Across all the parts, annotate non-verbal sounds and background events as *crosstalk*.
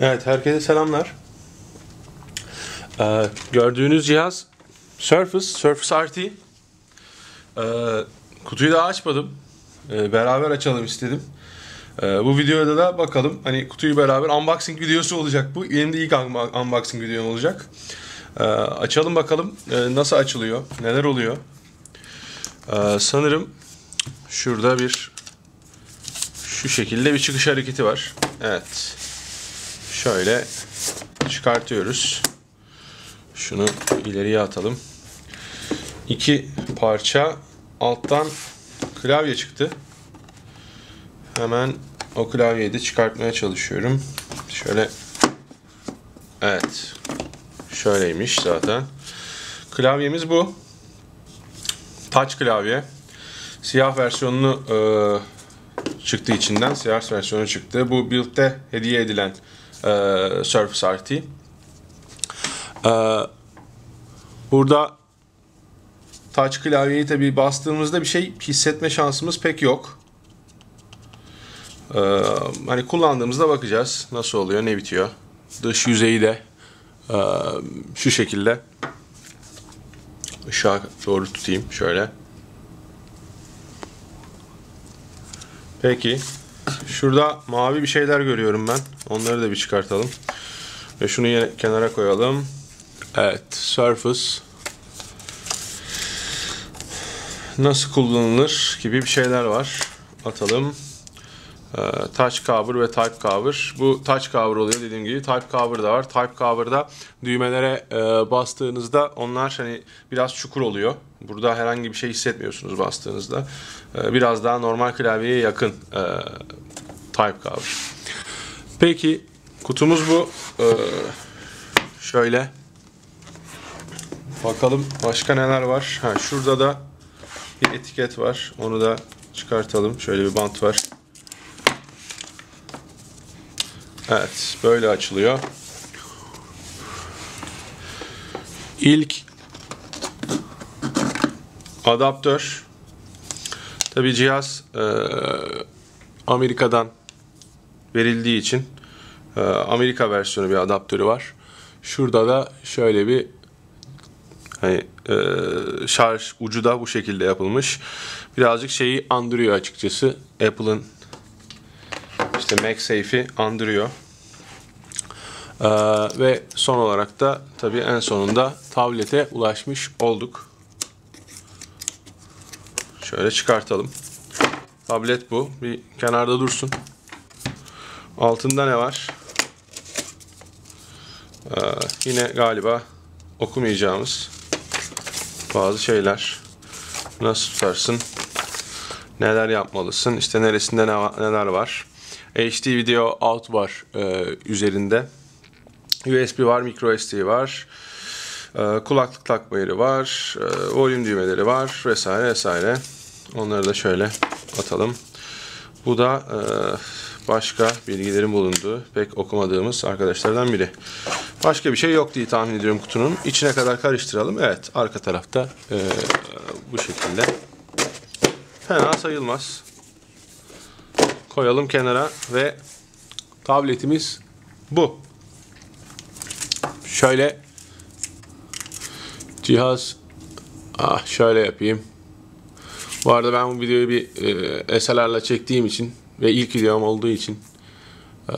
Evet, herkese selamlar. Ee, gördüğünüz cihaz Surface, Surface RT. Ee, kutuyu daha açmadım. Ee, beraber açalım istedim. Ee, bu videoda da bakalım. Hani kutuyu beraber unboxing videosu olacak bu. Benim ilk un- unboxing videom olacak. Ee, açalım bakalım ee, nasıl açılıyor, neler oluyor. Ee, sanırım şurada bir şu şekilde bir çıkış hareketi var. Evet. Şöyle çıkartıyoruz. Şunu ileriye atalım. İki parça alttan klavye çıktı. Hemen o klavyeyi de çıkartmaya çalışıyorum. Şöyle Evet. Şöyleymiş zaten. Klavyemiz bu. Touch klavye. Siyah versiyonunu e, çıktı içinden. Siyah versiyonu çıktı. Bu build'de hediye edilen e, Surface RT. E, burada touch klavyeyi tabi bastığımızda bir şey hissetme şansımız pek yok. E, hani kullandığımızda bakacağız nasıl oluyor, ne bitiyor. Dış yüzeyi de e, şu şekilde. Işığa doğru tutayım şöyle. Peki. Şurada mavi bir şeyler görüyorum ben. Onları da bir çıkartalım. Ve şunu yine kenara koyalım. Evet. Surface. Nasıl kullanılır gibi bir şeyler var. Atalım. Ee, touch cover ve type cover. Bu touch cover oluyor dediğim gibi. Type cover da var. Type cover'da düğmelere e, bastığınızda onlar hani biraz çukur oluyor. Burada herhangi bir şey hissetmiyorsunuz bastığınızda. E, biraz daha normal klavyeye yakın e, type cover. Peki kutumuz bu. E, şöyle. Bakalım başka neler var. Ha, şurada da bir etiket var. Onu da çıkartalım. Şöyle bir bant var. Evet, böyle açılıyor. İlk adaptör. Tabi cihaz e, Amerika'dan verildiği için e, Amerika versiyonu bir adaptörü var. Şurada da şöyle bir hani e, şarj ucu da bu şekilde yapılmış. Birazcık şeyi andırıyor açıkçası. Apple'ın işte MagSafe'i andırıyor. Ee, ve son olarak da tabii en sonunda tablete ulaşmış olduk. Şöyle çıkartalım. Tablet bu. Bir kenarda dursun. Altında ne var? Ee, yine galiba okumayacağımız bazı şeyler. Nasıl tutarsın? Neler yapmalısın? İşte neresinde ne, neler var? HD video out var e, üzerinde. USB var, micro SD var. E, kulaklık takma yeri var. E, volüm düğmeleri var vesaire vesaire. Onları da şöyle atalım. Bu da e, başka bilgilerin bulunduğu pek okumadığımız arkadaşlardan biri. Başka bir şey yok diye tahmin ediyorum kutunun. İçine kadar karıştıralım. Evet arka tarafta e, bu şekilde. Fena sayılmaz koyalım kenara ve tabletimiz bu. Şöyle cihaz ah şöyle yapayım. Bu arada ben bu videoyu bir e, SLR'la çektiğim için ve ilk videom olduğu için e,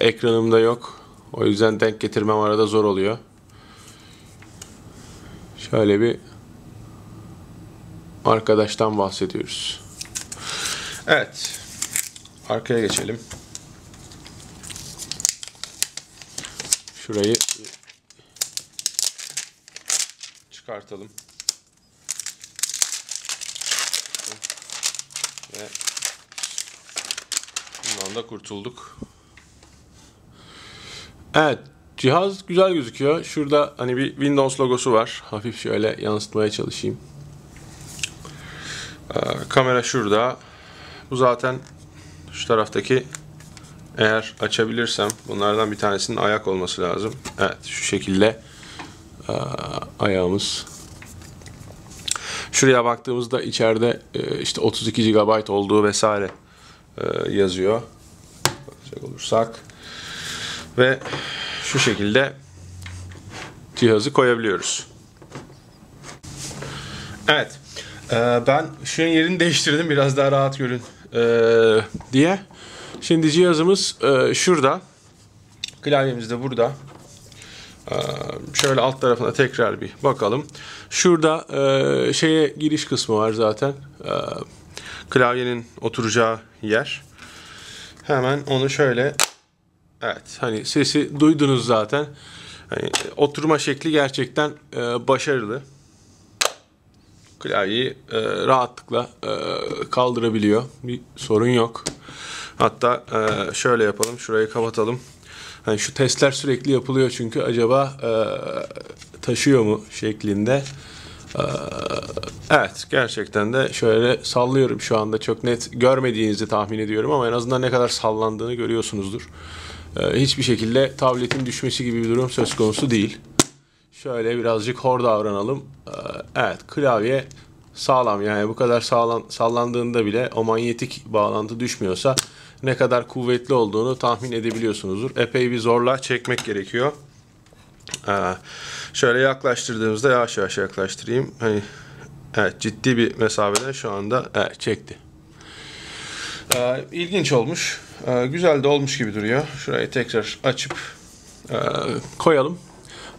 ekranımda yok. O yüzden denk getirmem arada zor oluyor. Şöyle bir arkadaştan bahsediyoruz. Evet. Arkaya geçelim. Şurayı çıkartalım. Ve bundan da kurtulduk. Evet, cihaz güzel gözüküyor. Şurada hani bir Windows logosu var. Hafif şöyle yansıtmaya çalışayım. Ee, kamera şurada. Bu zaten şu taraftaki eğer açabilirsem bunlardan bir tanesinin ayak olması lazım. Evet şu şekilde e, ayağımız. Şuraya baktığımızda içeride e, işte 32 GB olduğu vesaire e, yazıyor. Bakacak olursak. Ve şu şekilde cihazı koyabiliyoruz. Evet. Ben şu yerini değiştirdim biraz daha rahat görün ee, diye. Şimdi cihazımız e, şurada. Klavyemiz de burada. Ee, şöyle alt tarafına tekrar bir bakalım. Şurada e, şeye giriş kısmı var zaten. Ee, klavyenin oturacağı yer. Hemen onu şöyle Evet hani sesi duydunuz zaten. Hani oturma şekli gerçekten e, başarılı. Klavyeyi e, rahatlıkla e, kaldırabiliyor. Bir sorun yok. Hatta e, şöyle yapalım. Şurayı kapatalım. Hani şu testler sürekli yapılıyor çünkü acaba e, taşıyor mu şeklinde. E, evet gerçekten de şöyle sallıyorum şu anda çok net görmediğinizi tahmin ediyorum ama en azından ne kadar sallandığını görüyorsunuzdur. E, hiçbir şekilde tabletin düşmesi gibi bir durum söz konusu değil. Şöyle birazcık hor davranalım. E, evet klavye sağlam yani bu kadar sağlam sallandığında bile o manyetik bağlantı düşmüyorsa ne kadar kuvvetli olduğunu tahmin edebiliyorsunuzdur. Epey bir zorla çekmek gerekiyor. Ee, şöyle yaklaştırdığımızda yavaş yavaş yaklaştırayım. Hani evet ciddi bir mesafede şu anda evet, çekti. Ee, ilginç olmuş. Ee, güzel de olmuş gibi duruyor. Şurayı tekrar açıp e, koyalım.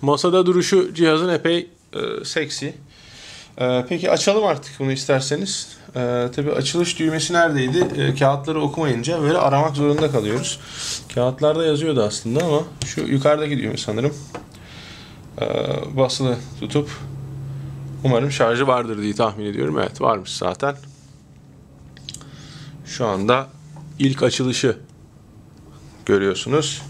Masada duruşu cihazın epey e, seksi. Ee, peki açalım artık bunu isterseniz. Ee, tabii açılış düğmesi neredeydi? Ee, kağıtları okumayınca böyle aramak zorunda kalıyoruz. Kağıtlarda yazıyordu aslında ama şu yukarıdaki düğme sanırım. Ee, basılı tutup umarım şarjı vardır diye tahmin ediyorum. Evet varmış zaten. Şu anda ilk açılışı görüyorsunuz.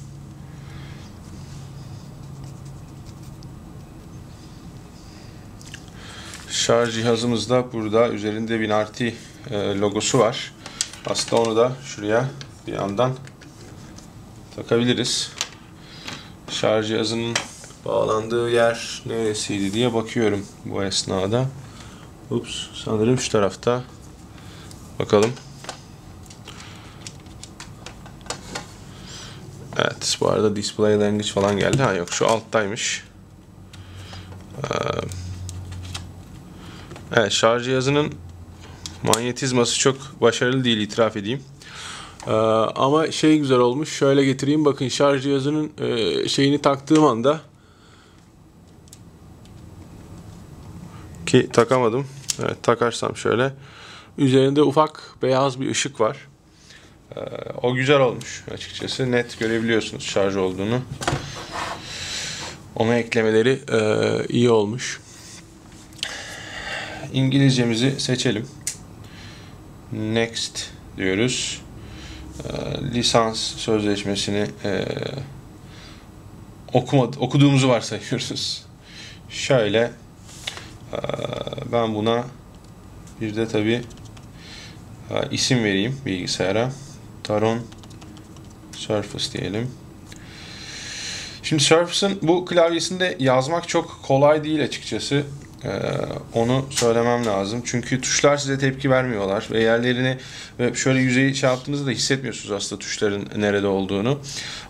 Şarj cihazımız da burada. Üzerinde Winarti e, logosu var. Aslında onu da şuraya bir yandan takabiliriz. Şarj cihazının bağlandığı yer neresiydi diye bakıyorum bu esnada. Ups sanırım şu tarafta. Bakalım. Evet bu arada display language falan geldi. Ha yok şu alttaymış. Evet şarj cihazının manyetizması çok başarılı değil itiraf edeyim. Ee, ama şey güzel olmuş. Şöyle getireyim bakın şarj cihazının e, şeyini taktığım anda ki takamadım. Evet takarsam şöyle üzerinde ufak beyaz bir ışık var. Ee, o güzel olmuş açıkçası. Net görebiliyorsunuz şarj olduğunu. Onu eklemeleri e, iyi olmuş. İngilizcemizi seçelim. Next diyoruz. E, lisans sözleşmesini e, okumad okuduğumuzu varsayıyoruz. Şöyle e, ben buna bir de tabi e, isim vereyim bilgisayara. Taron Surface diyelim. Şimdi Surface'ın bu klavyesinde yazmak çok kolay değil açıkçası. Ee, onu söylemem lazım. Çünkü tuşlar size tepki vermiyorlar ve yerlerini ve şöyle yüzeyi şey yaptığınızda da hissetmiyorsunuz aslında tuşların nerede olduğunu.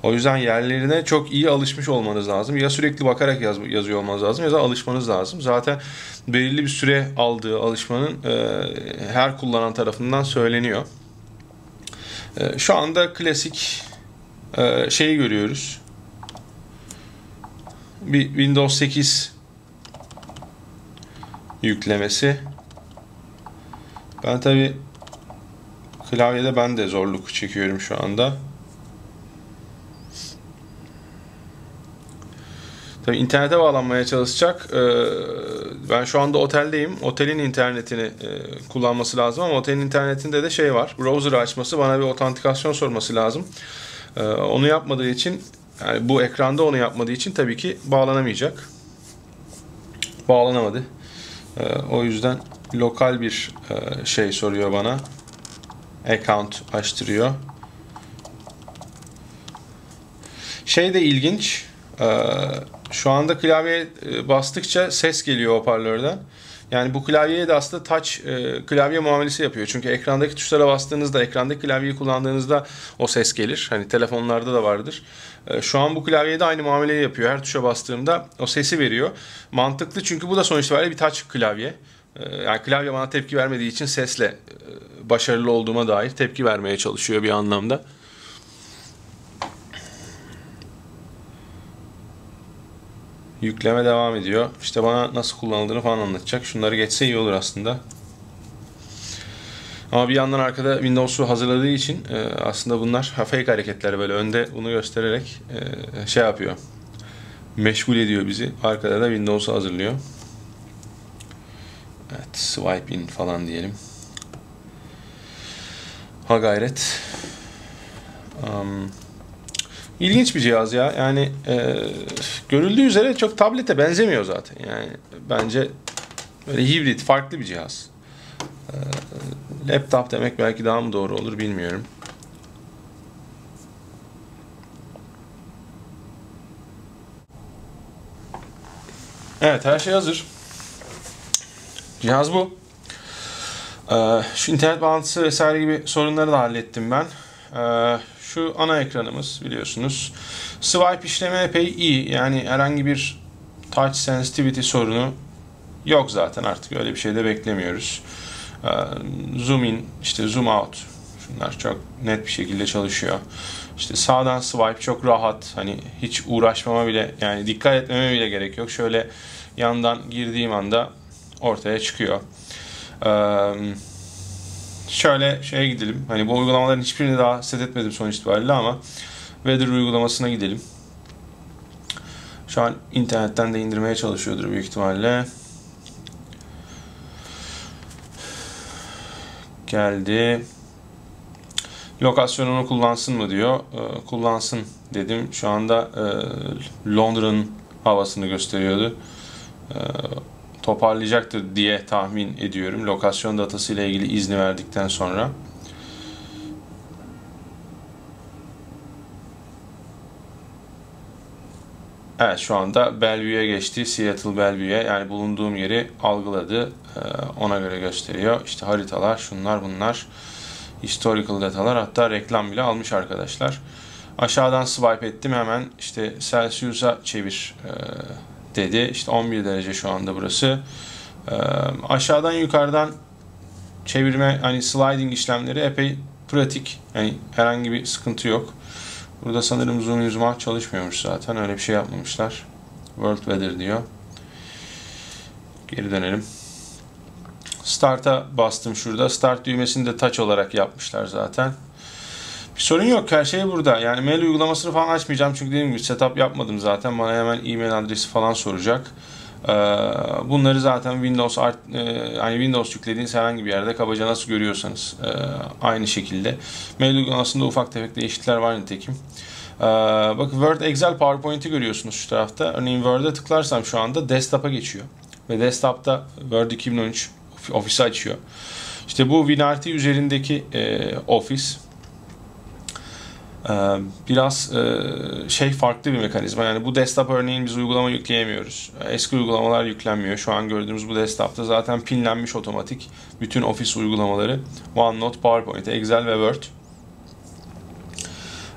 O yüzden yerlerine çok iyi alışmış olmanız lazım. Ya sürekli bakarak yaz, yazıyor olmanız lazım ya da alışmanız lazım. Zaten belirli bir süre aldığı alışmanın e, her kullanan tarafından söyleniyor. E, şu anda klasik e, şeyi görüyoruz. Bir Windows 8 yüklemesi. Ben tabi klavyede ben de zorluk çekiyorum şu anda. Tabii internete bağlanmaya çalışacak. Ee, ben şu anda oteldeyim. Otelin internetini e, kullanması lazım ama otelin internetinde de şey var. Browser açması bana bir otantikasyon sorması lazım. Ee, onu yapmadığı için yani bu ekranda onu yapmadığı için tabii ki bağlanamayacak. Bağlanamadı. Ee, o yüzden lokal bir e, şey soruyor bana. Account açtırıyor. Şey de ilginç. E, şu anda klavye e, bastıkça ses geliyor hoparlörden. Yani bu klavyeye de aslında touch e, klavye muamelesi yapıyor. Çünkü ekrandaki tuşlara bastığınızda, ekrandaki klavyeyi kullandığınızda o ses gelir. Hani telefonlarda da vardır. E, şu an bu klavyede aynı muameleyi yapıyor. Her tuşa bastığımda o sesi veriyor. Mantıklı çünkü bu da sonuç itibariyle bir touch klavye. E, yani klavye bana tepki vermediği için sesle e, başarılı olduğuma dair tepki vermeye çalışıyor bir anlamda. Yükleme devam ediyor. İşte bana nasıl kullanıldığını falan anlatacak. Şunları geçse iyi olur aslında. Ama bir yandan arkada Windows'u hazırladığı için e, aslında bunlar fake hareketler böyle önde bunu göstererek e, şey yapıyor. Meşgul ediyor bizi. Arkada da Windows'u hazırlıyor. Evet, swipe in falan diyelim. Ha gayret. Um, İlginç bir cihaz ya. Yani e, görüldüğü üzere çok tablete benzemiyor zaten. Yani bence böyle hibrit, farklı bir cihaz. E, laptop demek belki daha mı doğru olur bilmiyorum. Evet her şey hazır. Cihaz bu. Ee, şu internet bağlantısı vesaire gibi sorunları da hallettim ben. Ee, şu ana ekranımız biliyorsunuz. Swipe işlemi epey iyi. Yani herhangi bir touch sensitivity sorunu yok zaten artık öyle bir şey de beklemiyoruz. Ee, zoom in, işte zoom out. Şunlar çok net bir şekilde çalışıyor. İşte sağdan swipe çok rahat. Hani hiç uğraşmama bile yani dikkat etmeme bile gerek yok. Şöyle yandan girdiğim anda ortaya çıkıyor. Ee, şöyle şeye gidelim. Hani bu uygulamaların hiçbirini daha set etmedim sonuç itibariyle ama Weather uygulamasına gidelim. Şu an internetten de indirmeye çalışıyordur büyük ihtimalle. Geldi. Lokasyonunu kullansın mı diyor. Ee, kullansın dedim. Şu anda e, Londra'nın havasını gösteriyordu. Ee, toparlayacaktır diye tahmin ediyorum. Lokasyon datası ile ilgili izni verdikten sonra. Evet şu anda Bellevue'ye geçti. Seattle Bellevue yani bulunduğum yeri algıladı. Ee, ona göre gösteriyor. İşte haritalar şunlar bunlar. Historical datalar hatta reklam bile almış arkadaşlar. Aşağıdan swipe ettim hemen işte Celsius'a çevir e, dedi. İşte 11 derece şu anda burası. Ee, aşağıdan yukarıdan çevirme hani sliding işlemleri epey pratik. Yani herhangi bir sıkıntı yok. Burada sanırım zoom yüzme çalışmıyormuş zaten. Öyle bir şey yapmamışlar. World Weather diyor. Geri dönelim. Start'a bastım şurada. Start düğmesini de touch olarak yapmışlar zaten. Bir sorun yok. Her şey burada. Yani mail uygulamasını falan açmayacağım. Çünkü dediğim gibi setup yapmadım zaten. Bana hemen e-mail adresi falan soracak. Ee, bunları zaten Windows art, e, yani Windows yüklediğiniz herhangi bir yerde kabaca nasıl görüyorsanız e, aynı şekilde. Mail uygulamasında ufak tefek değişiklikler var nitekim. Ee, bak Word, Excel, PowerPoint'i görüyorsunuz şu tarafta. Örneğin Word'e tıklarsam şu anda desktop'a geçiyor. Ve desktop'ta Word 2013 Office'i açıyor. İşte bu WinRT üzerindeki e, ee, biraz e, şey farklı bir mekanizma. Yani bu desktop örneğin biz uygulama yükleyemiyoruz. Eski uygulamalar yüklenmiyor. Şu an gördüğümüz bu desktop'ta zaten pinlenmiş otomatik bütün ofis uygulamaları. OneNote, PowerPoint, Excel ve Word.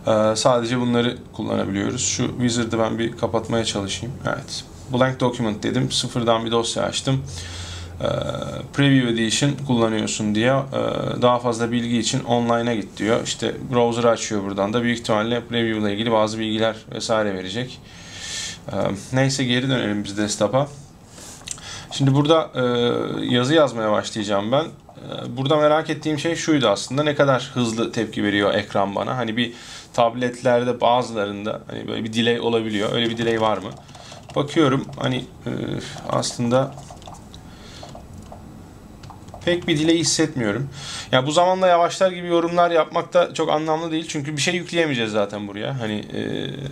Ee, sadece bunları kullanabiliyoruz. Şu Wizard'ı ben bir kapatmaya çalışayım. Evet. Blank document dedim. Sıfırdan bir dosya açtım. Ee, Preview Edition kullanıyorsun diye ee, daha fazla bilgi için online'a git diyor. İşte browser açıyor buradan da büyük ihtimalle Preview ile ilgili bazı bilgiler vesaire verecek. Ee, neyse geri dönelim biz desktop'a. Şimdi burada e, yazı yazmaya başlayacağım ben. Burada merak ettiğim şey şuydu aslında ne kadar hızlı tepki veriyor ekran bana. Hani bir tabletlerde bazılarında hani böyle bir delay olabiliyor. Öyle bir delay var mı? Bakıyorum hani e, aslında pek bir delay hissetmiyorum. Ya bu zamanla yavaşlar gibi yorumlar yapmak da çok anlamlı değil. Çünkü bir şey yükleyemeyeceğiz zaten buraya. Hani e,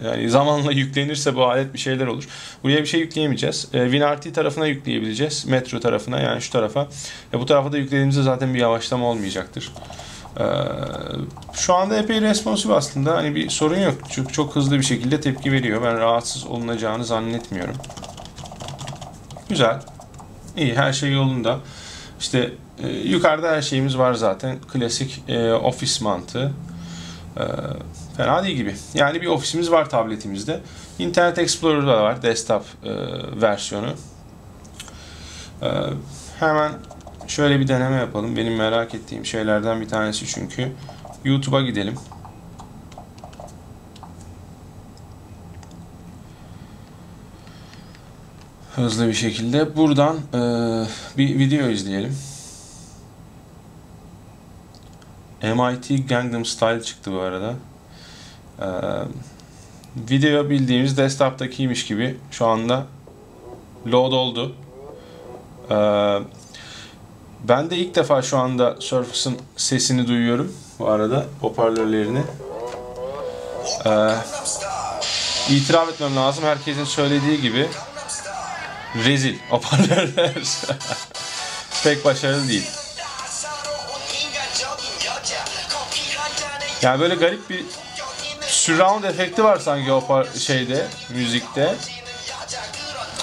yani zamanla *laughs* yüklenirse bu alet bir şeyler olur. Buraya bir şey yükleyemeyeceğiz. E, WinRT tarafına yükleyebileceğiz. Metro tarafına yani şu tarafa. E, bu tarafa da yüklediğimizde zaten bir yavaşlama olmayacaktır. Ee, şu anda epey responsif aslında. Hani bir sorun yok. Çünkü çok hızlı bir şekilde tepki veriyor. Ben rahatsız olunacağını zannetmiyorum. Güzel. İyi her şey yolunda. İşte e, yukarıda her şeyimiz var zaten. Klasik e, ofis mantığı. E, fena değil gibi. Yani bir ofisimiz var tabletimizde. Internet Explorer da var. Desktop e, versiyonu. E, hemen şöyle bir deneme yapalım. Benim merak ettiğim şeylerden bir tanesi çünkü. YouTube'a gidelim. Hızlı bir şekilde. Buradan e, bir video izleyelim. MIT Gangnam Style çıktı bu arada. Ee, video bildiğimiz desktop'takiymiş gibi şu anda load oldu. Ee, ben de ilk defa şu anda Surface'ın sesini duyuyorum bu arada hoparlörlerini. Ee, itiraf etmem lazım herkesin söylediği gibi rezil hoparlörler. *laughs* Pek başarılı değil. Yani böyle garip bir surround efekti var sanki o şeyde, müzikte.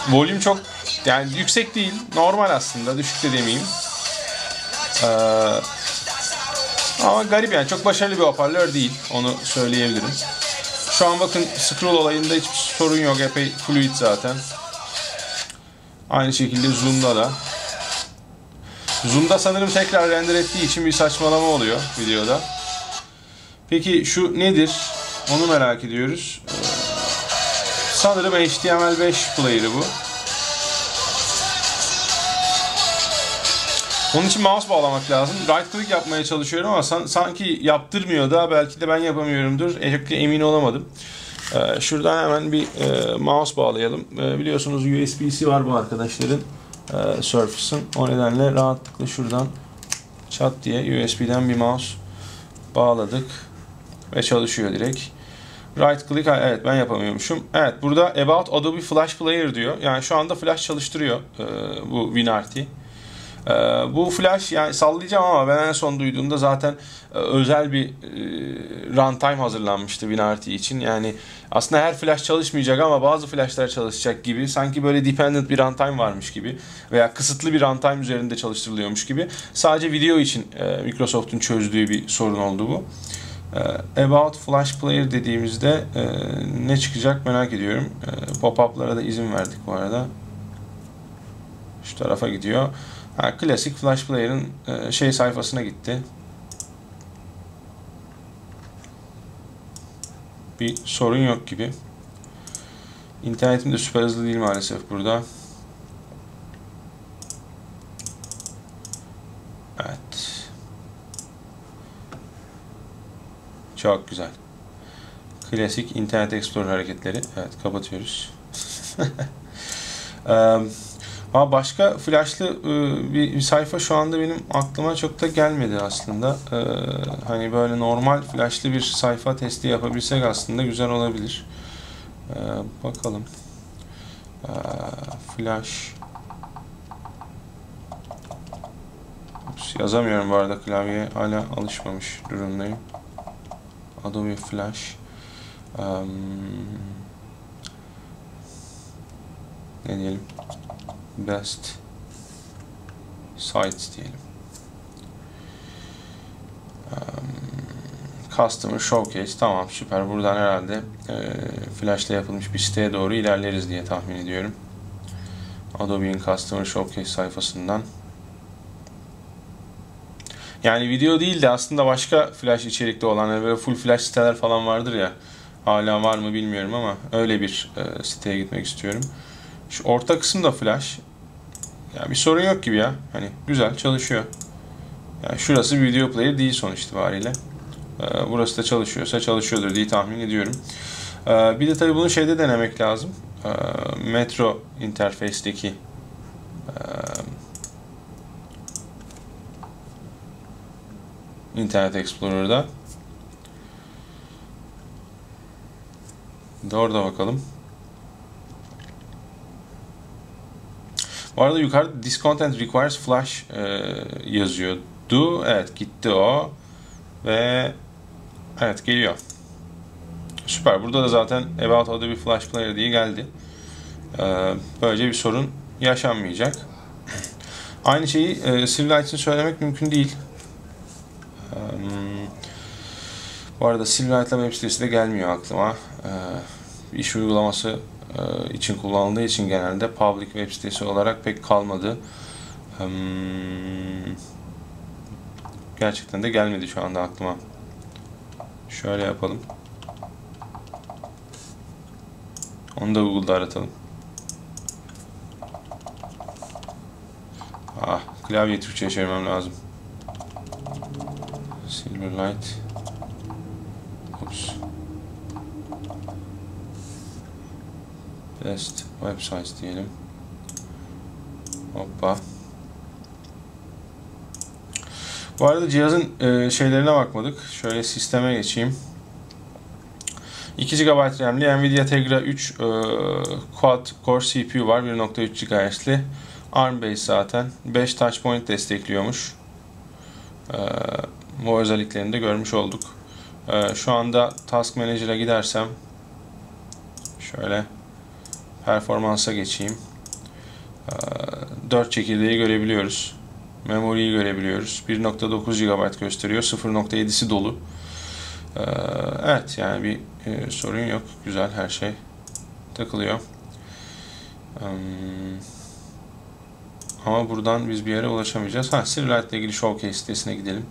Volüm çok yani yüksek değil, normal aslında, düşük de demeyeyim. Ee, ama garip yani çok başarılı bir hoparlör değil, onu söyleyebilirim. Şu an bakın scroll olayında hiçbir sorun yok, epey fluid zaten. Aynı şekilde zoom'da da. Zoom'da sanırım tekrar render ettiği için bir saçmalama oluyor videoda. Peki şu nedir? Onu merak ediyoruz. Sanırım HTML5 player'ı bu. Onun için mouse bağlamak lazım. Right click yapmaya çalışıyorum ama san, sanki yaptırmıyor da belki de ben yapamıyorumdur. Çok emin olamadım. Ee, şuradan hemen bir e, mouse bağlayalım. Biliyorsunuz USB-C var bu arkadaşların. E, Surface'ın. O nedenle rahatlıkla şuradan çat diye USB'den bir mouse bağladık ve çalışıyor direkt. Right click, evet ben yapamıyormuşum. Evet burada About Adobe Flash Player diyor. Yani şu anda Flash çalıştırıyor e, bu WinRT. E, bu Flash yani sallayacağım ama ben en son duyduğumda zaten e, özel bir runtime hazırlanmıştı WinRT için. Yani aslında her flash çalışmayacak ama bazı flashlar çalışacak gibi. Sanki böyle dependent bir runtime varmış gibi veya kısıtlı bir runtime üzerinde çalıştırılıyormuş gibi. Sadece video için Microsoft'un çözdüğü bir sorun oldu bu. Ee, About Flash Player dediğimizde e, ne çıkacak merak ediyorum. E, Pop-up'lara da izin verdik bu arada. Şu tarafa gidiyor. Ha, klasik Flash Player'ın e, şey sayfasına gitti. Bir sorun yok gibi. İnternetim de süper hızlı değil maalesef burada. Çok güzel. Klasik Internet Explorer hareketleri. Evet kapatıyoruz. *laughs* Ama başka flashlı bir sayfa şu anda benim aklıma çok da gelmedi aslında. Hani böyle normal flashlı bir sayfa testi yapabilsek aslında güzel olabilir. Bakalım. Flash. Ups, yazamıyorum bu arada klavyeye hala alışmamış durumdayım. Adobe Flash. Um, ne diyelim? Best sites diyelim. Um, Customer Showcase tamam süper. Buradan herhalde e, Flash ile yapılmış bir siteye doğru ilerleriz diye tahmin ediyorum. Adobe'in Customer Showcase sayfasından yani video değil de aslında başka flash içerikli olan yani böyle full flash siteler falan vardır ya. Hala var mı bilmiyorum ama öyle bir e, siteye gitmek istiyorum. Şu orta kısım da flash. Yani bir sorun yok gibi ya. Hani güzel çalışıyor. Yani şurası video player değil sonuç itibariyle. E, burası da çalışıyorsa çalışıyordur diye tahmin ediyorum. E, bir de tabii bunu şeyde denemek lazım. E, Metro interface'deki e, Internet Explorer'da. De orada bakalım. Bu arada yukarıda this content requires flash e, yazıyordu. Evet gitti o. Ve evet geliyor. Süper. Burada da zaten About Adobe Flash Player diye geldi. Ee, böylece bir sorun yaşanmayacak. Aynı şeyi e, Silverlight için söylemek mümkün değil. Bu arada Silverlight'la web sitesi de gelmiyor aklıma. İş uygulaması için kullanıldığı için genelde public web sitesi olarak pek kalmadı. Gerçekten de gelmedi şu anda aklıma. Şöyle yapalım. Onu da Google'da aratalım. Ah, klavye Türkçe'ye çevirmem lazım. Silverlight. Oops. Best websites diyelim. Hoppa. Bu arada cihazın e, şeylerine bakmadık. Şöyle sisteme geçeyim. 2 GB RAM'li Nvidia Tegra 3 e, Quad Core CPU var. 1.3 GHz'li. ARM based zaten. 5 touch point destekliyormuş. E, bu özelliklerini de görmüş olduk. E, şu anda Task Manager'a gidersem şöyle performansa geçeyim. E, 4 çekirdeği görebiliyoruz. Memoriyi görebiliyoruz. 1.9 GB gösteriyor. 0.7'si dolu. Ee, evet yani bir e, sorun yok. Güzel her şey takılıyor. ama buradan biz bir yere ulaşamayacağız. Ha Silverlight ile ilgili Showcase sitesine gidelim.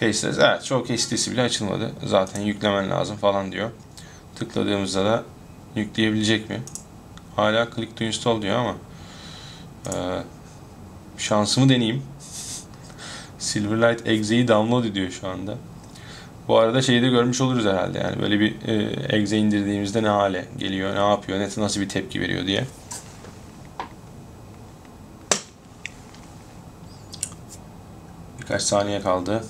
Cases, evet Showcase sitesi bile açılmadı. Zaten yüklemen lazım falan diyor. Tıkladığımızda da yükleyebilecek mi? Hala click to install diyor ama e, şansımı deneyeyim. *laughs* Silverlight Exe'yi download ediyor şu anda. Bu arada şeyi de görmüş oluruz herhalde yani böyle bir e, exe indirdiğimizde ne hale geliyor, ne yapıyor, net nasıl bir tepki veriyor diye. Birkaç saniye kaldı.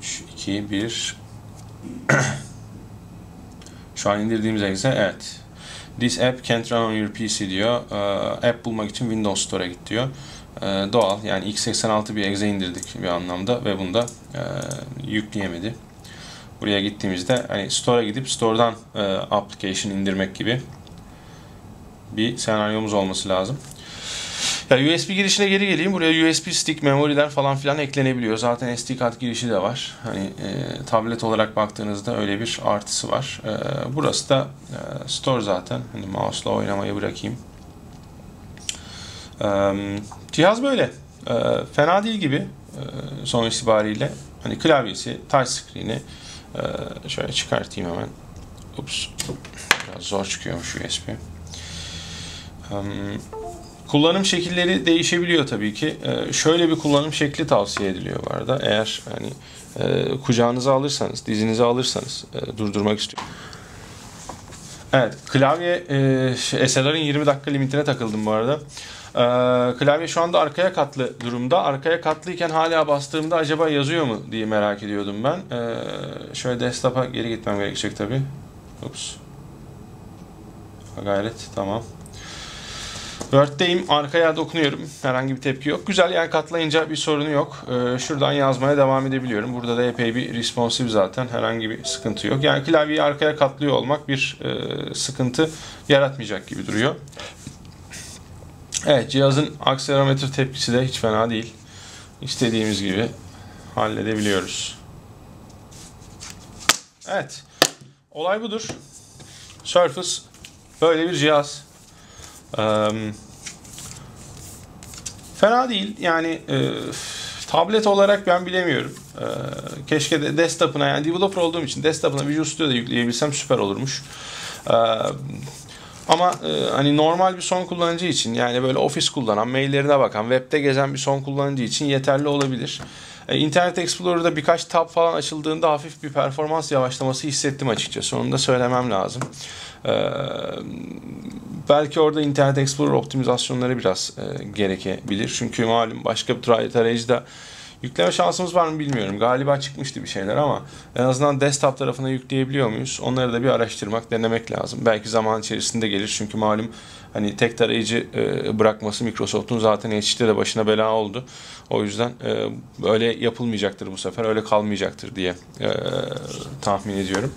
3, 2, 1. *clears throat* Şu an indirdiğimiz exe evet. This app can't run on your PC diyor. Uh, app bulmak için Windows Store'a git diyor. Uh, doğal yani x86 bir exe indirdik bir anlamda ve bunda uh, yükleyemedi. Buraya gittiğimizde hani Store'a gidip Store'dan uh, application indirmek gibi bir senaryomuz olması lazım. Ya USB girişine geri geleyim. Buraya USB stick, memoriler falan filan eklenebiliyor. Zaten SD kart girişi de var. Hani e, tablet olarak baktığınızda öyle bir artısı var. E, burası da e, store zaten. Hani mouse'la oynamayı bırakayım. E, cihaz böyle. E, fena değil gibi e, son itibariyle. Hani klavyesi, touch screen'i e, şöyle çıkartayım hemen. Ups. Biraz zor çıkıyormuş USB. Um, Kullanım şekilleri değişebiliyor tabii ki. Ee, şöyle bir kullanım şekli tavsiye ediliyor bu arada. Eğer hani e, kucağınıza alırsanız, dizinize alırsanız e, durdurmak istiyorum. Evet, klavye e, SLR'ın 20 dakika limitine takıldım bu arada. E, klavye şu anda arkaya katlı durumda. Arkaya katlıyken hala bastığımda acaba yazıyor mu diye merak ediyordum ben. E, şöyle desktop'a geri gitmem gerekecek tabii. Ups. Gayret, tamam. Word'deyim. Arkaya dokunuyorum. Herhangi bir tepki yok. Güzel yani katlayınca bir sorunu yok. Ee, şuradan yazmaya devam edebiliyorum. Burada da epey bir responsive zaten. Herhangi bir sıkıntı yok. Yani klavyeyi arkaya katlıyor olmak bir e, sıkıntı yaratmayacak gibi duruyor. Evet cihazın akselerometre tepkisi de hiç fena değil. İstediğimiz gibi halledebiliyoruz. Evet. Olay budur. Surface böyle bir cihaz. Fena değil. Yani tablet olarak ben bilemiyorum. Keşke de desktop'ına yani developer olduğum için desktop'ına Visual Studio'da yükleyebilsem süper olurmuş. Ama hani normal bir son kullanıcı için yani böyle ofis kullanan, maillerine bakan, webde gezen bir son kullanıcı için yeterli olabilir. E, Internet Explorer'da birkaç tab falan açıldığında hafif bir performans yavaşlaması hissettim açıkçası. Onu da söylemem lazım. Ee, belki orada Internet Explorer optimizasyonları biraz e, gerekebilir. Çünkü malum başka bir tarayıcıda yükleme şansımız var mı bilmiyorum. Galiba çıkmıştı bir şeyler ama en azından desktop tarafına yükleyebiliyor muyuz? Onları da bir araştırmak, denemek lazım. Belki zaman içerisinde gelir. Çünkü malum hani tek tarayıcı e, bırakması Microsoft'un zaten HT'de de başına bela oldu. O yüzden e, öyle yapılmayacaktır bu sefer. Öyle kalmayacaktır diye e, tahmin ediyorum.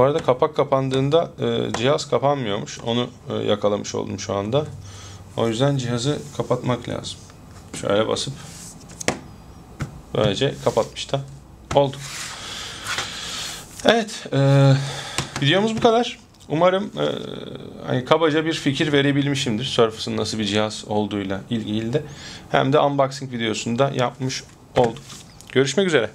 Bu arada kapak kapandığında e, cihaz kapanmıyormuş. Onu e, yakalamış oldum şu anda. O yüzden cihazı kapatmak lazım. Şöyle basıp böylece kapatmış da olduk. Evet, e, videomuz bu kadar. Umarım e, hani kabaca bir fikir verebilmişimdir Surface'ın nasıl bir cihaz olduğuyla ilgili de. Hem de unboxing videosunda yapmış olduk. Görüşmek üzere.